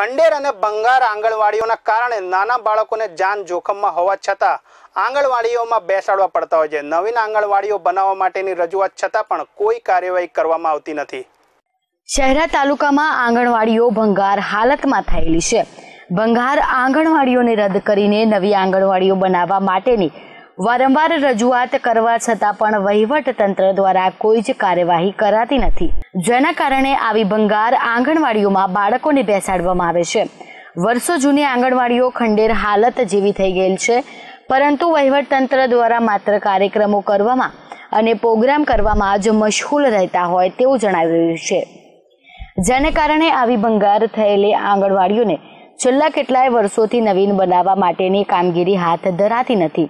ખંડેર અને બંગાર આંગણવાડીઓના કારણે નાના બાળકોને જાન જોખમમાં હોવા છતાં આંગણવાડીઓમાં બેસાડવા પડતા હોય છે. નવીન આંગણવાડીઓ બનાવવા માટેની રજૂઆત છતાં પણ કોઈ કાર્યવાહી કરવામાં આવતી નથી. શહેરા તાલુકામાં આંગણવાડીઓ ભંગાર હાલતમાં થયેલી છે. ભંગાર આંગણવાડીઓને રદ કરીને નવી આંગણવાડીઓ બનાવવા માટેની વારંવાર રજૂઆત કરવા છતાં પણ વહીવટ તંત્ર દ્વારા કોઈ જ કાર્યવાહી કરાતી નથી. જેના કારણે આવી ભંગાર આંગણવાડીઓમાં બાળકોને બેસાડવામાં આવે છે. વર્ષો જૂની આંગણવાડીઓ ખંડેર હાલત જેવી થઈ ગયેલ છે, પરંતુ વહીવટ તંત્ર દ્વારા માત્ર કાર્યક્રમો કરવામાં અને પ્રોગ્રામ કરવામાં જ મશહૂલ રહેતા હોય તેવું જણાવી રહ્યું છે. જેને કારણે આવી ભંગાર થયેલી આંગણવાડીઓને છેલ્લા કેટલાય વર્ષોથી નવીન બનાવવા માટેની કામગીરી હાથ ધરાતી નથી.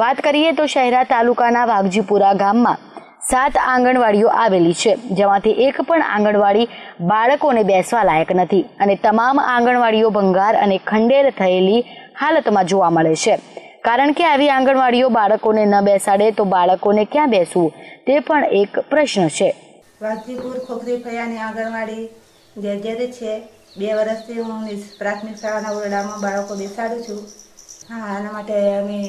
વાત કરીએ તો શહેરા તાલુકાના વાઘજીપુરા ગામમાં સાત આંગણવાડીઓ આવેલી છે, જેમાંથી એક પણ આંગણવાડી બાળકોને બેસવા લાયક નથી અને તમામ આંગણવાડીઓ ભંગાર અને ખંડેર થયેલી હાલતમાં જોવા મળે છે. કારણ કે આવી આંગણવાડીઓ બાળકોને ન બેસાડે તો બાળકોને ક્યાં બેસવું? તે પણ એક પ્રશ્ન છે. વાઘજીપુર ખોખરી ફયાની આંગણવાડી જર્જરિત છે. બે વર્ષથી હું પ્રાથમિક શાળાના ઓરડામાં બાળકો બેસાડું છું. હા, આના માટે અમે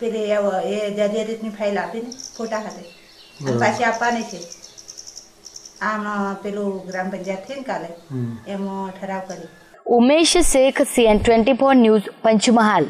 પેલી એવ- એ રીતની ફાઇલ આપીને ફોટા સાથે. પાછી આપવાની છે. આમ પેલું ગ્રામ પંચાયત થઈને કાલે એમાં ઠરાવ કરી. Umesh Shaikh CN twenty four news Panchmahal.